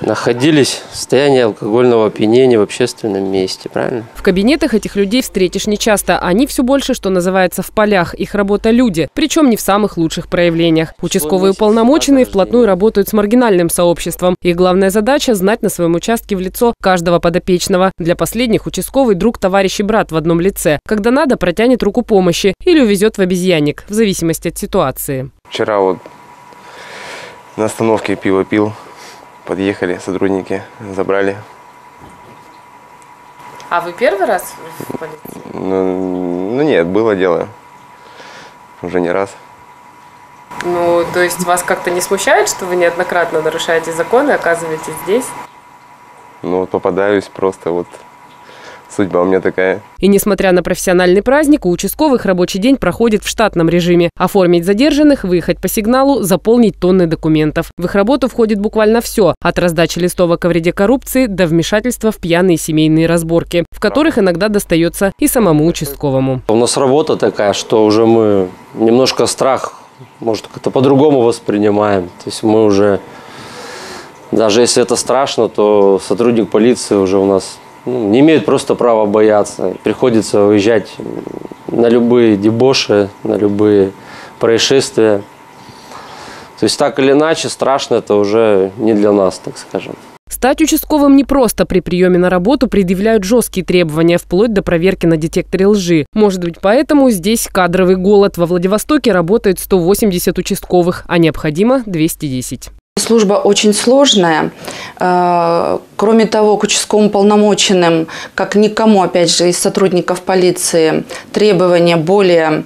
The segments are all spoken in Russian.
находились в состоянии алкогольного опьянения в общественном месте, правильно? В кабинетах этих людей встретишь нечасто. Они все больше, что называется, в полях. Их работа – люди, причем не в самых лучших проявлениях. Участковые уполномоченные вплотную работают с маргинальным сообществом. Их главная задача – знать на своем участке в лицо каждого подопечного. Для последних участковый друг, товарищ и брат в одном лице. Когда надо, протянет руку помощи или увезет в обезьянник, в зависимости от ситуации. Вчера вот на остановке пиво пил, подъехали сотрудники, забрали. А вы первый раз в полиции? Ну, ну нет, было дело. Уже не раз. Ну, то есть вас как-то не смущает, что вы неоднократно нарушаете законы, оказываетесь здесь? Ну вот попадаюсь просто вот судьба у меня такая. И несмотря на профессиональный праздник, у участковых рабочий день проходит в штатном режиме. Оформить задержанных, выехать по сигналу, заполнить тонны документов. В их работу входит буквально все. От раздачи листовок о вреде коррупции до вмешательства в пьяные семейные разборки, в которых иногда достается и самому участковому. У нас работа такая, что уже мы немножко страх, может, как-то по-другому воспринимаем. То есть мы уже, даже если это страшно, то сотрудник полиции уже у нас ну, не имеют просто права бояться. Приходится уезжать на любые дебоши, на любые происшествия. То есть так или иначе страшно это уже не для нас, так скажем. Стать участковым непросто. При приеме на работу предъявляют жесткие требования, вплоть до проверки на детекторе лжи. Может быть, поэтому здесь кадровый голод. Во Владивостоке работает 180 участковых, а необходимо 210. Служба очень сложная. Э, кроме того, к участковым полномоченным, как никому, опять же, из сотрудников полиции, требования более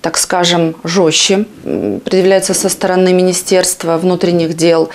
так скажем, жестче предъявляется со стороны Министерства внутренних дел.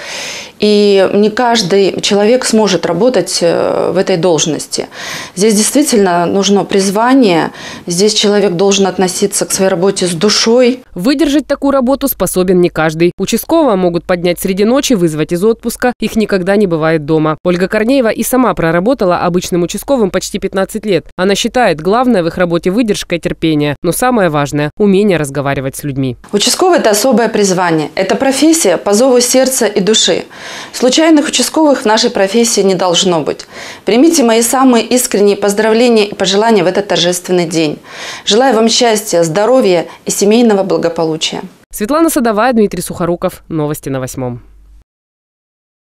И не каждый человек сможет работать э, в этой должности. Здесь действительно нужно призвание. Здесь человек должен относиться к своей работе с душой. Выдержать такую работу способен не каждый. Участкового могут поднять среди ночи, вызвать из отпуска. Их никогда не бывает дома. Ольга Корнеева и сама проработала обычным участковым почти 15 лет. Она считает, главное в их работе выдержка и терпение. Но самое важное – умение разговаривать с людьми. Участковый – это особое призвание. Это профессия по зову сердца и души. Случайных участковых в нашей профессии не должно быть. Примите мои самые искренние поздравления и пожелания в этот торжественный день. Желаю вам счастья, здоровья и семейного благополучия. Светлана Садовая, Дмитрий Сухоруков. Новости на восьмом.